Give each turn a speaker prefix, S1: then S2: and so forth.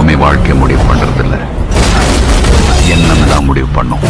S1: எப்பவுமே வாழ்க்கை முடிவு பண்றதில்ல. எண்ணம் தான் முடிவு பண்ணும்?